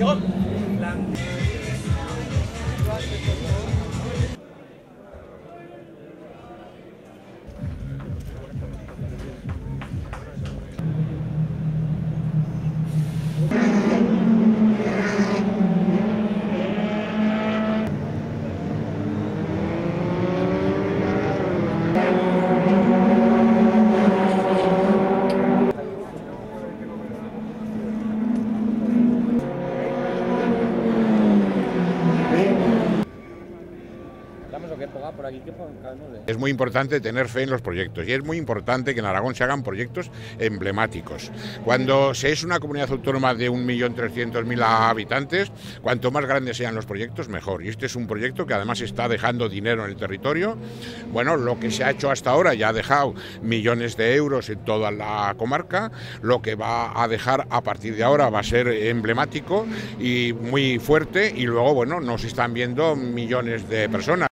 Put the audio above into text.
Yup. Es muy importante tener fe en los proyectos y es muy importante que en Aragón se hagan proyectos emblemáticos. Cuando se es una comunidad autónoma de 1.300.000 habitantes, cuanto más grandes sean los proyectos, mejor. Y este es un proyecto que además está dejando dinero en el territorio. Bueno, lo que se ha hecho hasta ahora ya ha dejado millones de euros en toda la comarca. Lo que va a dejar a partir de ahora va a ser emblemático y muy fuerte. Y luego, bueno, nos están viendo millones de personas.